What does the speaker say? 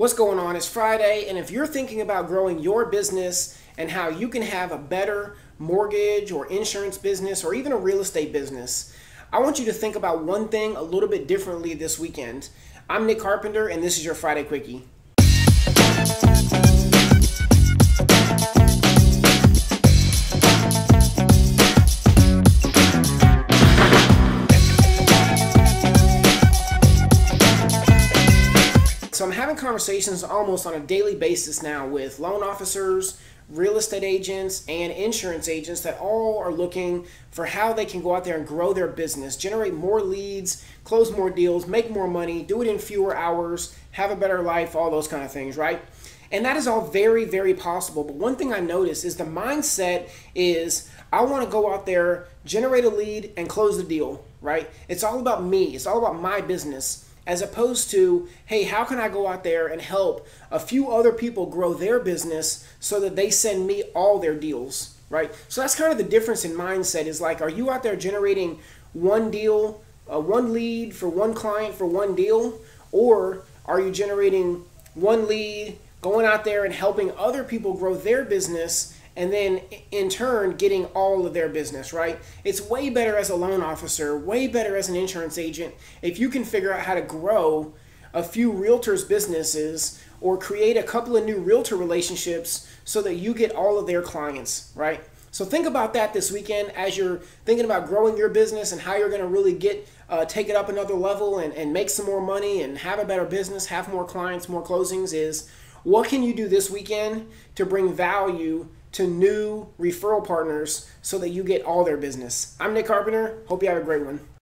What's going on? It's Friday, and if you're thinking about growing your business and how you can have a better mortgage or insurance business or even a real estate business, I want you to think about one thing a little bit differently this weekend. I'm Nick Carpenter, and this is your Friday Quickie. So I'm having conversations almost on a daily basis now with loan officers, real estate agents, and insurance agents that all are looking for how they can go out there and grow their business, generate more leads, close more deals, make more money, do it in fewer hours, have a better life, all those kind of things, right? And that is all very, very possible. But one thing I notice is the mindset is I want to go out there, generate a lead, and close the deal, right? It's all about me, it's all about my business as opposed to, hey, how can I go out there and help a few other people grow their business so that they send me all their deals, right? So that's kind of the difference in mindset is like, are you out there generating one deal, uh, one lead for one client for one deal, or are you generating one lead, going out there and helping other people grow their business and then in turn getting all of their business, right? It's way better as a loan officer, way better as an insurance agent if you can figure out how to grow a few realtors' businesses or create a couple of new realtor relationships so that you get all of their clients, right? So think about that this weekend as you're thinking about growing your business and how you're going to really get uh, take it up another level and, and make some more money and have a better business, have more clients, more closings. Is what can you do this weekend to bring value to new referral partners so that you get all their business. I'm Nick Carpenter. Hope you have a great one.